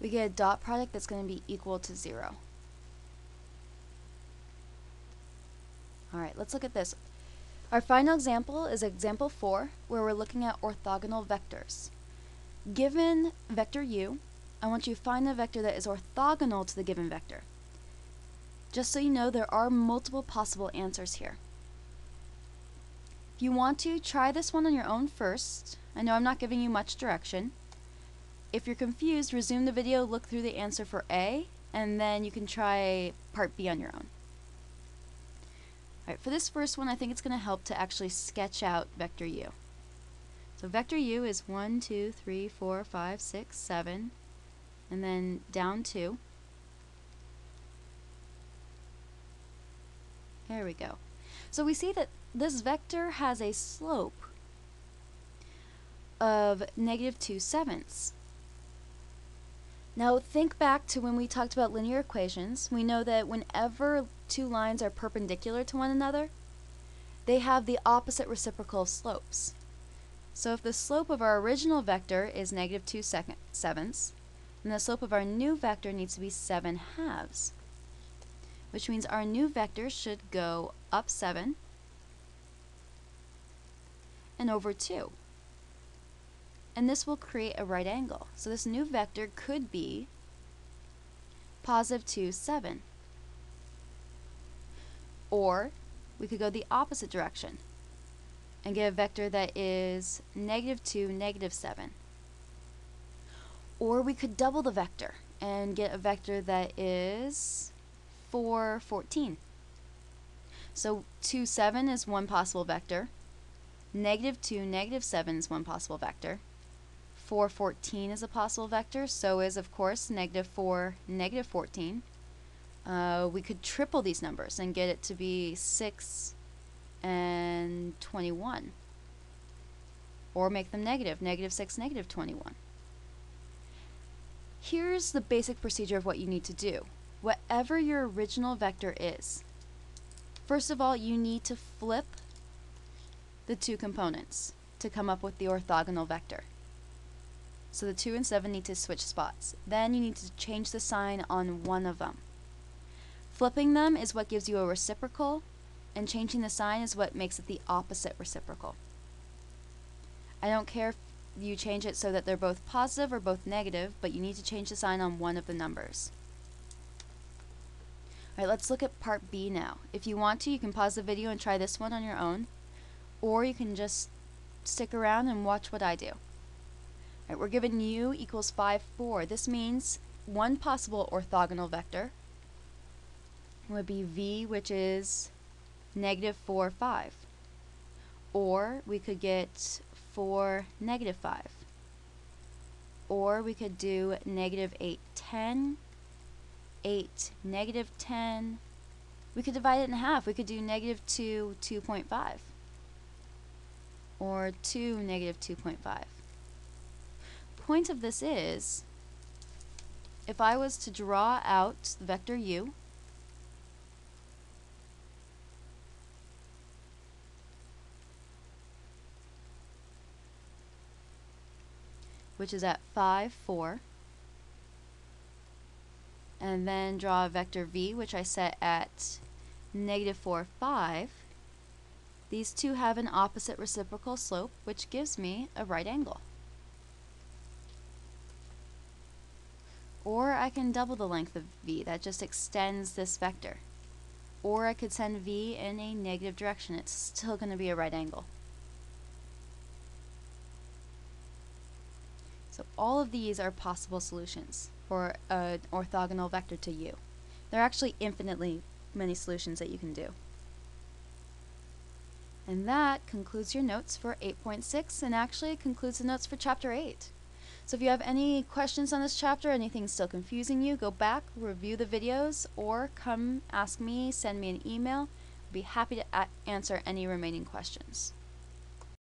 we get a dot product that's going to be equal to 0. Alright, let's look at this. Our final example is example 4, where we're looking at orthogonal vectors. Given vector u, I want you to find a vector that is orthogonal to the given vector. Just so you know, there are multiple possible answers here. If you want to, try this one on your own first. I know I'm not giving you much direction. If you're confused, resume the video, look through the answer for A, and then you can try part B on your own. Alright, for this first one, I think it's going to help to actually sketch out vector u. So vector u is 1, 2, 3, 4, 5, 6, 7, and then down 2. There we go. So we see that this vector has a slope of negative 2 sevenths. Now think back to when we talked about linear equations. We know that whenever two lines are perpendicular to one another, they have the opposite reciprocal slopes. So if the slope of our original vector is negative 2 sevenths, then the slope of our new vector needs to be 7 halves, which means our new vector should go up 7 and over 2. And this will create a right angle. So this new vector could be positive 2, 7. Or we could go the opposite direction and get a vector that is negative 2, negative 7. Or we could double the vector and get a vector that is 4, 14. So 2, 7 is one possible vector. Negative 2, negative 7 is one possible vector. 4, 14 is a possible vector. So is, of course, negative 4, negative 14. Uh, we could triple these numbers and get it to be 6 and 21. Or make them negative, negative 6, negative 21. Here's the basic procedure of what you need to do. Whatever your original vector is, first of all, you need to flip the two components to come up with the orthogonal vector. So the 2 and 7 need to switch spots. Then you need to change the sign on one of them. Flipping them is what gives you a reciprocal, and changing the sign is what makes it the opposite reciprocal. I don't care if you change it so that they're both positive or both negative, but you need to change the sign on one of the numbers. Alright, let's look at part B now. If you want to, you can pause the video and try this one on your own, or you can just stick around and watch what I do. Alright, we're given u equals 5, 4. This means one possible orthogonal vector would be v, which is negative 4, 5. Or we could get 4, negative 5. Or we could do negative 8, 10, 8, negative 10. We could divide it in half. We could do negative 2, 2.5. Or 2, negative 2.5. The point of this is, if I was to draw out the vector u, which is at 5, 4. And then draw a vector v, which I set at negative 4, 5. These two have an opposite reciprocal slope, which gives me a right angle. Or I can double the length of v, that just extends this vector. Or I could send v in a negative direction, it's still going to be a right angle. So all of these are possible solutions for an orthogonal vector to u. There are actually infinitely many solutions that you can do. And that concludes your notes for 8.6 and actually concludes the notes for chapter 8. So if you have any questions on this chapter, anything still confusing you, go back, review the videos, or come ask me, send me an email. I'd be happy to answer any remaining questions.